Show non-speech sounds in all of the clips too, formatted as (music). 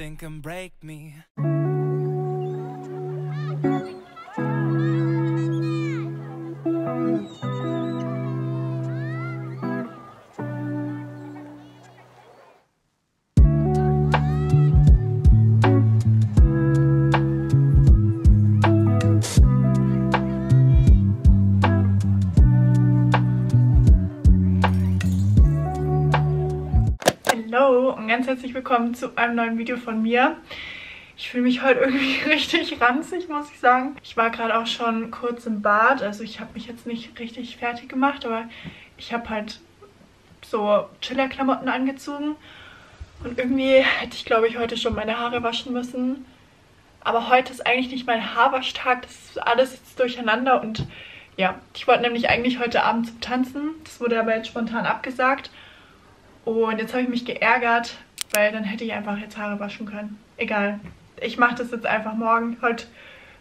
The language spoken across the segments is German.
nothing can break me. Willkommen zu einem neuen Video von mir. Ich fühle mich heute irgendwie (laughs) richtig ranzig, muss ich sagen. Ich war gerade auch schon kurz im Bad, also ich habe mich jetzt nicht richtig fertig gemacht, aber ich habe halt so Chiller-Klamotten angezogen. Und irgendwie hätte ich, glaube ich, heute schon meine Haare waschen müssen. Aber heute ist eigentlich nicht mein Haarwaschtag, das ist alles jetzt durcheinander und ja, ich wollte nämlich eigentlich heute Abend zum Tanzen. Das wurde aber jetzt spontan abgesagt. Und jetzt habe ich mich geärgert, weil dann hätte ich einfach jetzt Haare waschen können. Egal. Ich mache das jetzt einfach morgen. Heute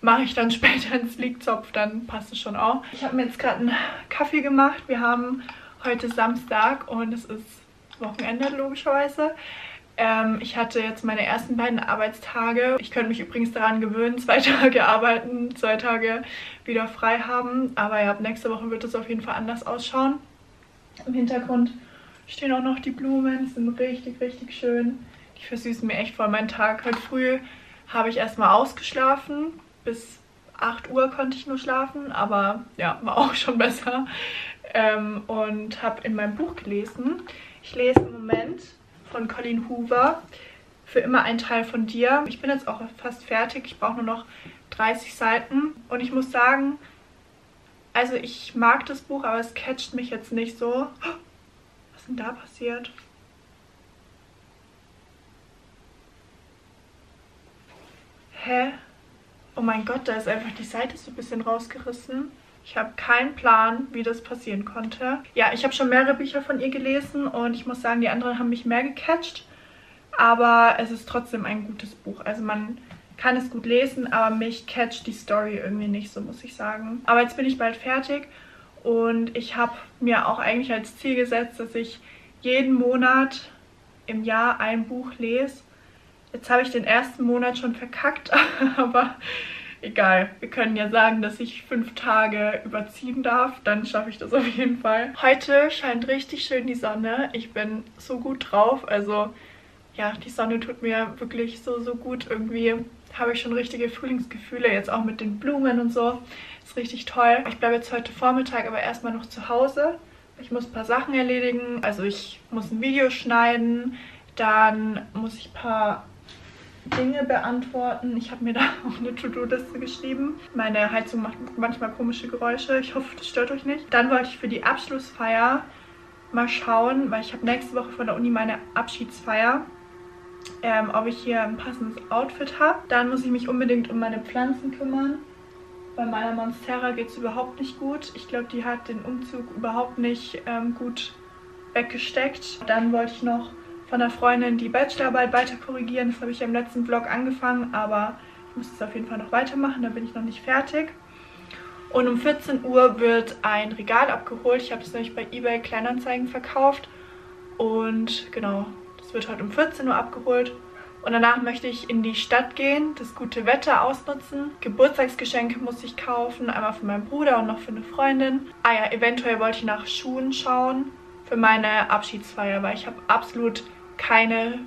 mache ich dann (laughs) später einen Sleekzopf, dann passt es schon auch. Ich habe mir jetzt gerade einen Kaffee gemacht. Wir haben heute Samstag und es ist Wochenende logischerweise. Ähm, ich hatte jetzt meine ersten beiden Arbeitstage. Ich könnte mich übrigens daran gewöhnen, (laughs) zwei Tage arbeiten, zwei Tage wieder frei haben. Aber ja, nächste Woche wird es auf jeden Fall anders ausschauen. Im Hintergrund stehen auch noch die Blumen, sind richtig, richtig schön. Die versüßen mir echt voll meinen Tag. Heute früh habe ich erstmal ausgeschlafen. Bis 8 Uhr konnte ich nur schlafen, aber ja, war (laughs) auch schon besser. Ähm, und habe in meinem Buch gelesen. Ich lese im Moment von Colleen Hoover für immer ein Teil von dir. Ich bin jetzt auch fast fertig. Ich brauche nur noch 30 Seiten. Und ich muss sagen, also ich mag das Buch, aber es catcht mich jetzt nicht so. Ist denn da passiert? Hä? Oh mein Gott, da ist einfach die Seite so ein bisschen rausgerissen. Ich habe keinen Plan, wie das passieren konnte. Ja, ich habe schon mehrere Bücher von ihr gelesen und ich muss sagen, die anderen haben mich mehr gecatcht. Aber es ist trotzdem ein gutes Buch. Also man kann es gut lesen, aber mich catcht die Story irgendwie nicht, so muss ich sagen. Aber jetzt bin ich bald fertig und ich habe mir auch eigentlich als Ziel gesetzt, dass ich jeden Monat im Jahr ein Buch lese. Jetzt habe ich den ersten Monat schon verkackt, (laughs) aber egal. Wir können ja sagen, dass ich fünf Tage überziehen darf. Dann schaffe ich das auf jeden Fall. Heute scheint richtig schön die Sonne. Ich bin so gut drauf. Also ja, die Sonne tut mir wirklich so, so gut. Irgendwie habe ich schon richtige Frühlingsgefühle. Jetzt auch mit den Blumen und so. Ist richtig toll. Ich bleibe jetzt heute Vormittag aber erstmal noch zu Hause. Ich muss ein paar Sachen erledigen. Also ich muss ein Video schneiden. Dann muss ich ein paar Dinge beantworten. Ich habe mir da (laughs) auch eine To-Do-Liste geschrieben. Meine Heizung macht manchmal komische Geräusche. Ich hoffe, das stört euch nicht. Dann wollte ich für die Abschlussfeier mal schauen, weil ich habe nächste Woche von der Uni meine Abschiedsfeier. Ähm, ob ich hier ein passendes Outfit habe. Dann muss ich mich unbedingt um meine Pflanzen kümmern. Bei meiner Monstera geht es überhaupt nicht gut. Ich glaube, die hat den Umzug überhaupt nicht ähm, gut weggesteckt. Dann wollte ich noch von der Freundin die Bachelorarbeit weiter korrigieren. Das habe ich ja im letzten Vlog angefangen, aber ich muss es auf jeden Fall noch weitermachen. Da bin ich noch nicht fertig. Und um 14 Uhr wird ein Regal abgeholt. Ich habe das nämlich bei eBay Kleinanzeigen verkauft. Und genau, wird heute um 14 Uhr abgeholt. Und danach möchte ich in die Stadt gehen, das gute Wetter ausnutzen. Geburtstagsgeschenke muss ich kaufen, einmal für meinen Bruder und noch für eine Freundin. Ah ja, eventuell wollte ich nach Schuhen schauen für meine Abschiedsfeier, weil ich habe absolut keine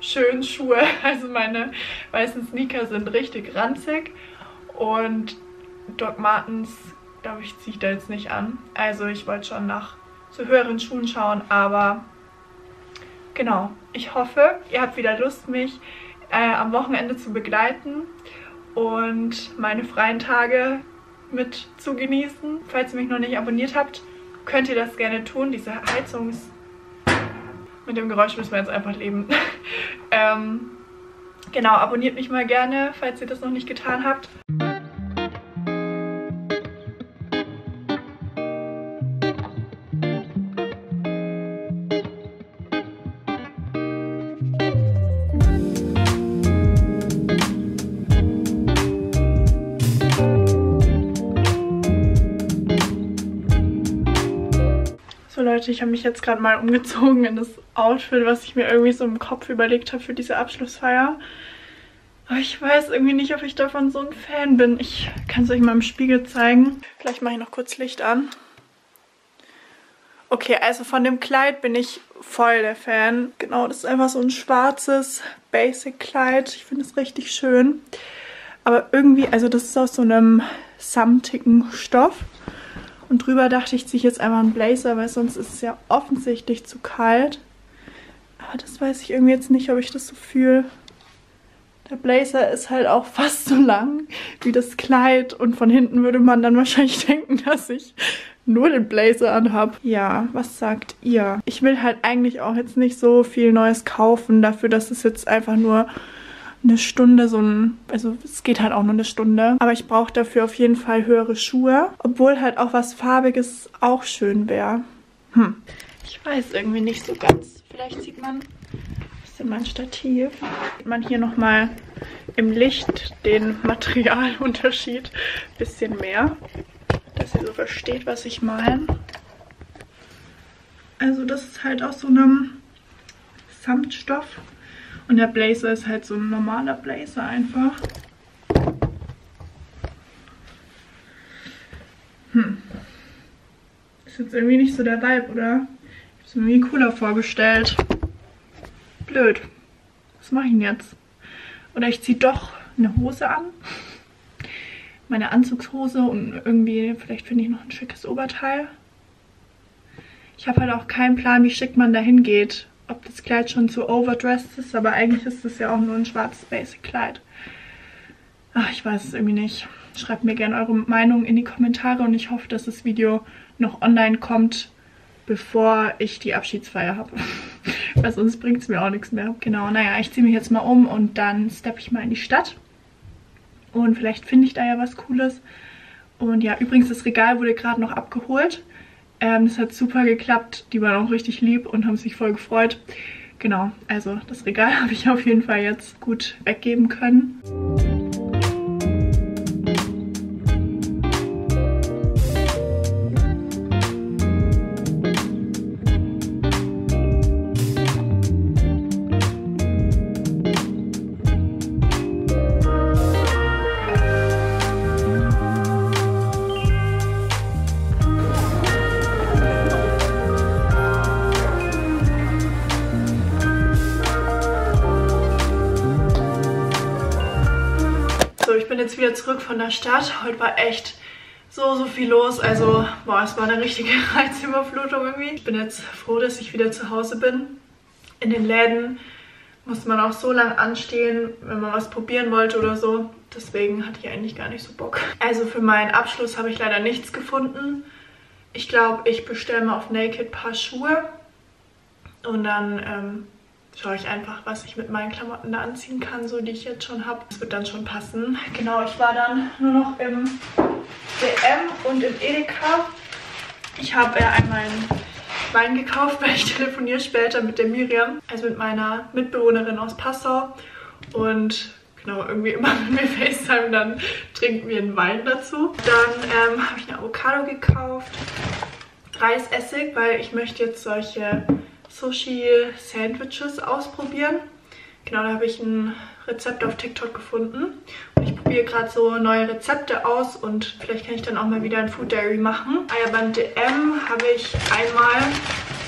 schönen Schuhe. (laughs) Also meine weißen Sneaker sind richtig ranzig und Doc Martens, glaube ich, ziehe ich da jetzt nicht an. Also ich wollte schon nach so höheren Schuhen schauen, aber genau. Ich hoffe, ihr habt wieder Lust, mich äh, am Wochenende zu begleiten und meine freien Tage mit zu genießen. Falls ihr mich noch nicht abonniert habt, könnt ihr das gerne tun. Diese Heizungs... Mit dem Geräusch müssen wir jetzt einfach leben. (laughs) ähm, genau, abonniert mich mal gerne, falls ihr das noch nicht getan habt. Leute, ich habe mich jetzt gerade mal umgezogen in das Outfit, was ich mir irgendwie so im Kopf überlegt habe für diese Abschlussfeier. Aber ich weiß irgendwie nicht, ob ich davon so ein Fan bin. Ich kann es euch mal im Spiegel zeigen. Vielleicht mache ich noch kurz Licht an. Okay, also von dem Kleid bin ich voll der Fan. Genau, das ist einfach so ein schwarzes Basic-Kleid. Ich finde es richtig schön. Aber irgendwie, also das ist aus so einem samtigen Stoff. Und drüber dachte ich, ziehe ich jetzt einfach einen Blazer, weil sonst ist es ja offensichtlich zu kalt. Aber das weiß ich irgendwie jetzt nicht, ob ich das so fühle. Der Blazer ist halt auch (laughs) fast so lang wie das Kleid und von hinten würde man dann wahrscheinlich (laughs) denken, dass ich nur den Blazer anhab. Ja, was sagt ihr? Ich will halt eigentlich auch jetzt nicht so viel Neues kaufen, dafür, dass es jetzt einfach nur eine Stunde so ein, also es geht halt auch nur eine Stunde, aber ich brauche dafür auf jeden Fall höhere Schuhe, obwohl halt auch was farbiges auch schön wäre. Hm, ich weiß irgendwie nicht so ganz. Vielleicht sieht man bisschen mein Stativ. Sieht man hier nochmal im Licht den Materialunterschied ein bisschen mehr, dass ihr so versteht, was ich meine. Also das ist halt aus so einem Samtstoff und der Blazer ist halt so ein normaler Blazer einfach. Hm. Ist jetzt irgendwie nicht so der Vibe, oder? Ich habe es mir irgendwie cooler vorgestellt. Blöd. Was mache ich denn jetzt? Oder ich ziehe doch eine Hose an. Meine Anzugshose und irgendwie, vielleicht finde ich noch ein schickes Oberteil. Ich habe halt auch keinen Plan, wie schick man da hingeht. Ob das Kleid schon zu overdressed ist, aber eigentlich ist es ja auch nur ein schwarzes Basic-Kleid. Ach, ich weiß es irgendwie nicht. Schreibt mir gerne eure Meinung in die Kommentare und ich hoffe, dass das Video noch online kommt, bevor ich die Abschiedsfeier habe. (laughs) Weil sonst bringt es mir auch nichts mehr. Genau, naja, ich ziehe mich jetzt mal um und dann steppe ich mal in die Stadt. Und vielleicht finde ich da ja was Cooles. Und ja, übrigens, das Regal wurde gerade noch abgeholt. Ähm, das hat super geklappt. Die waren auch richtig lieb und haben sich voll gefreut. Genau, also das Regal (laughs) habe ich auf jeden Fall jetzt gut weggeben können. Zurück von der Stadt. Heute war echt so, so viel los. Also, boah, es war eine richtige (laughs) Reizüberflutung irgendwie. Ich bin jetzt froh, dass ich wieder zu Hause bin. In den Läden musste man auch so lang anstehen, wenn man was probieren wollte oder so. Deswegen hatte ich eigentlich gar nicht so Bock. Also für meinen Abschluss habe ich leider nichts gefunden. Ich glaube, ich bestelle mal auf Naked ein paar Schuhe. Und dann ähm, schaue ich einfach, was ich mit meinen Klamotten da anziehen kann, so die ich jetzt schon habe. Das wird dann schon passen. Genau, ich war dann nur noch im DM und im Edeka. Ich habe ja einmal einen Wein gekauft, (laughs) weil ich telefoniere später mit der Miriam, also mit meiner Mitbewohnerin aus Passau. Und genau, irgendwie immer (laughs) wenn wir FaceTime, dann trinken wir einen Wein dazu. Dann ähm, habe ich eine Avocado gekauft, Reisessig, weil ich möchte jetzt solche Sushi-Sandwiches ausprobieren. Genau, da habe ich ein Rezept auf TikTok gefunden. Und ich probiere gerade so neue Rezepte aus und vielleicht kann ich dann auch mal wieder ein Food Diary machen. Beim DM habe ich einmal,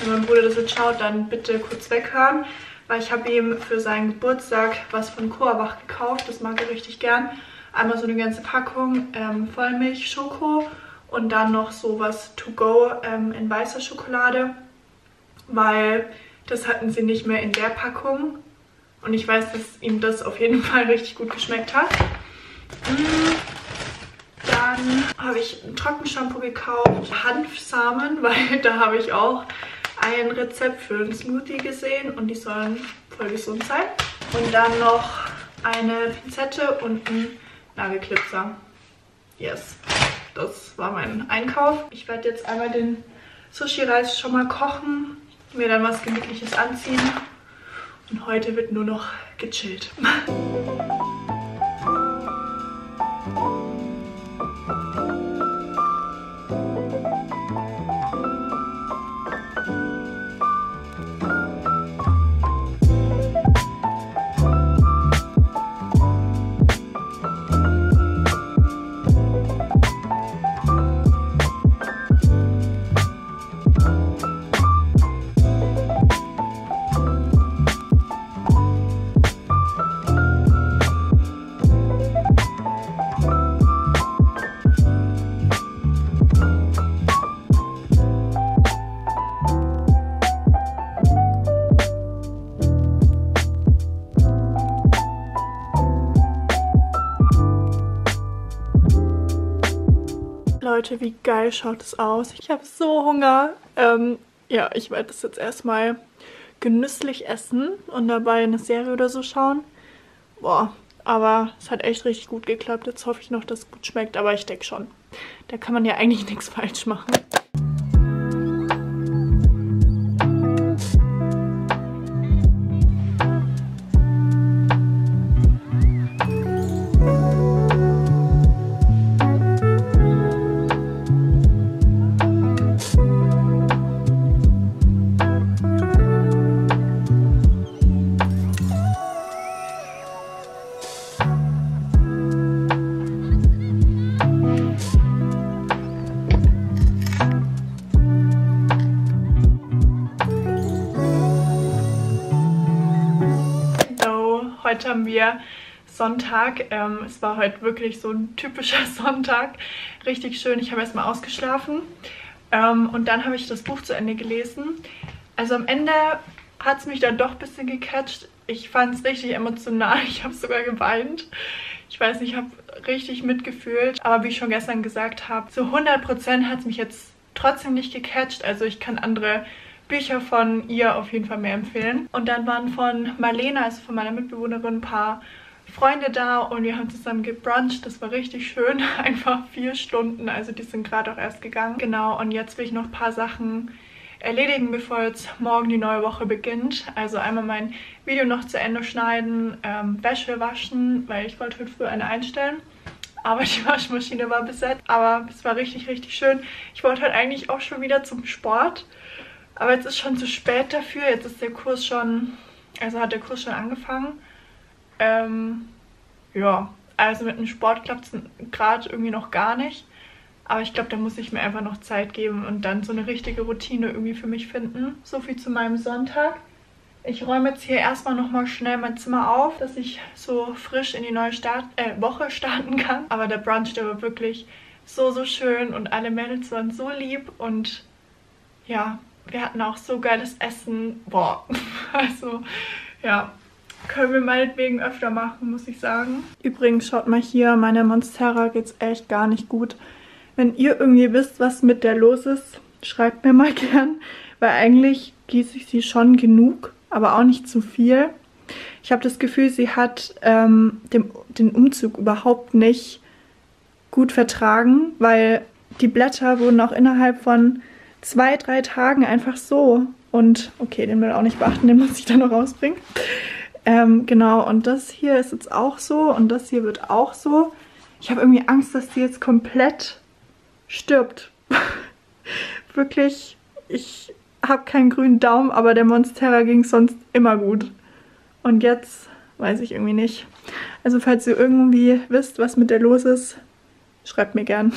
wenn mein Bruder das jetzt schaut, dann bitte kurz weghören, weil ich habe ihm für seinen Geburtstag was von Coabach gekauft. Das mag er richtig gern. Einmal so eine ganze Packung ähm, Vollmilch, Schoko und dann noch sowas to go ähm, in weißer Schokolade weil das hatten sie nicht mehr in der Packung. Und ich weiß, dass ihm das auf jeden Fall richtig gut geschmeckt hat. Mm, dann habe ich ein Trockenshampoo gekauft, Hanfsamen, (laughs) weil da habe ich auch ein Rezept für einen Smoothie gesehen und die sollen voll gesund sein. Und dann noch eine Pinzette und ein Nagelklipser. Yes, das war mein Einkauf. Ich werde jetzt einmal den Sushi-Reis schon mal kochen mir dann was Gemütliches anziehen. Und heute wird nur noch gechillt. (laughs) Leute, wie geil schaut es aus. Ich habe so Hunger. Ähm, ja, ich werde das jetzt erstmal genüsslich essen und dabei eine Serie oder so schauen. Boah, aber es hat echt richtig gut geklappt. Jetzt hoffe ich noch, dass es gut schmeckt, aber ich denke schon. Da kann man ja eigentlich (laughs) nichts falsch machen. Heute haben wir Sonntag. Ähm, es war heute wirklich so ein typischer (laughs) Sonntag. Richtig schön. Ich habe erstmal ausgeschlafen. Ähm, und dann habe ich das Buch zu Ende gelesen. Also am Ende hat es mich dann doch ein bisschen gecatcht. Ich fand es richtig emotional. (laughs) Ich habe sogar geweint. Ich weiß nicht, ich habe richtig mitgefühlt. Aber wie ich schon gestern gesagt habe, zu 100% hat es mich jetzt trotzdem nicht gecatcht. Also ich kann andere Bücher von ihr auf jeden Fall mehr empfehlen. Und dann waren von Marlena, also von meiner Mitbewohnerin, ein paar Freunde da und wir haben zusammen gebruncht. Das war richtig schön. (laughs) Einfach vier Stunden. Also die sind gerade auch erst gegangen. Genau, und jetzt will ich noch ein paar Sachen erledigen, bevor jetzt morgen die neue Woche beginnt. Also einmal mein Video noch zu Ende schneiden, ähm, Wäsche waschen, weil ich wollte heute früh eine einstellen. Aber (laughs) die Waschmaschine war besetzt. Aber es war richtig, richtig schön. Ich wollte halt eigentlich auch schon wieder zum Sport. Aber jetzt ist schon zu spät dafür. Jetzt ist der Kurs schon, also hat der Kurs schon angefangen. Ähm, ja, also mit dem Sport klappt es gerade irgendwie noch gar nicht. Aber ich glaube, da muss ich mir einfach noch Zeit geben und dann so eine richtige Routine irgendwie für mich finden. So viel zu meinem Sonntag. Ich räume jetzt hier erstmal nochmal schnell mein Zimmer auf, dass ich so frisch in die neue Start äh, Woche (laughs) starten kann. Aber der Brunch, der war wirklich so, so schön und alle Mädels waren so lieb und ja, wir hatten auch so geiles Essen. Boah, (laughs) also ja, können wir meinetwegen öfter machen, muss ich sagen. Übrigens, schaut mal hier, meiner Monstera geht's echt gar nicht gut. Wenn ihr irgendwie wisst, was mit der los ist, schreibt mir mal (laughs) gern, weil eigentlich gieße ich sie schon genug, aber auch nicht zu viel. Ich habe das Gefühl, sie hat ähm, den, den Umzug überhaupt nicht gut vertragen, weil die Blätter wurden auch innerhalb von zwei, drei Tagen einfach so. Und okay, den will auch nicht beachten, den (laughs) muss ich dann noch rausbringen. Ähm, genau, und das hier ist jetzt auch so und das hier wird auch so. Ich habe irgendwie Angst, dass die jetzt komplett stirbt. (laughs) Wirklich, ich habe keinen grünen Daumen, aber der Monstera ging sonst immer gut. Und jetzt weiß ich irgendwie nicht. Also falls ihr irgendwie wisst, was mit der los ist, schreibt mir gern.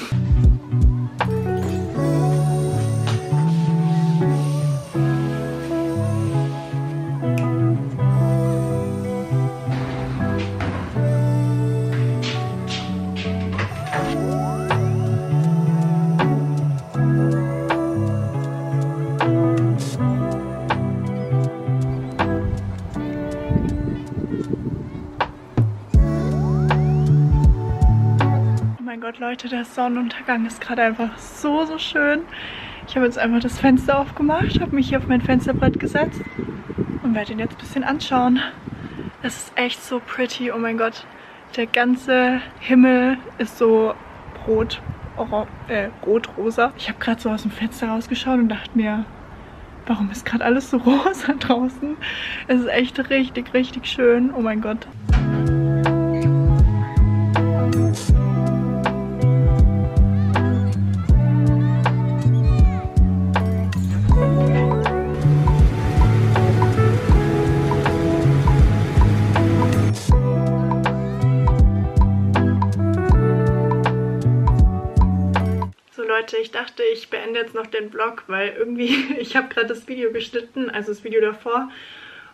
Leute, der Sonnenuntergang ist gerade einfach so, so schön. Ich habe jetzt einfach das Fenster aufgemacht, habe mich hier auf mein Fensterbrett gesetzt und werde ihn jetzt ein bisschen anschauen. Es ist echt so pretty, oh mein Gott. Der ganze Himmel ist so rot, äh, rot-rosa. Ich habe gerade so aus dem Fenster rausgeschaut und dachte mir, warum ist gerade alles so (laughs) rosa draußen? Es ist echt richtig, richtig schön. Oh mein Gott. Leute, ich dachte, ich beende jetzt noch den Vlog, weil irgendwie, (laughs) ich habe gerade das Video geschnitten, also das Video davor.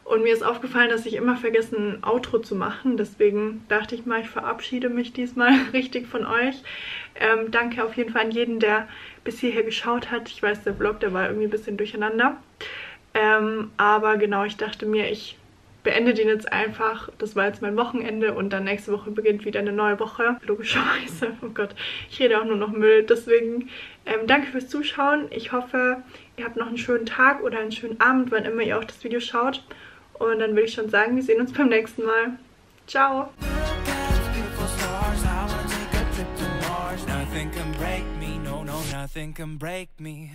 Und mir ist aufgefallen, dass ich immer vergesse, ein Outro zu machen. Deswegen dachte ich mal, ich verabschiede mich diesmal (laughs) richtig von euch. Ähm, danke auf jeden Fall an jeden, der bis hierher geschaut hat. Ich weiß, der Vlog, der war irgendwie ein bisschen durcheinander. Ähm, aber genau, ich dachte mir, ich beende den jetzt einfach. Das war jetzt mein Wochenende und dann nächste Woche beginnt wieder eine neue Woche. Logischerweise. Oh Gott, ich rede auch nur noch Müll. Deswegen ähm, danke fürs Zuschauen. Ich hoffe, ihr habt noch einen schönen Tag oder einen schönen Abend, wann immer ihr auch das Video schaut. Und dann würde ich schon sagen, wir sehen uns beim nächsten Mal. Ciao. Nothing can break me.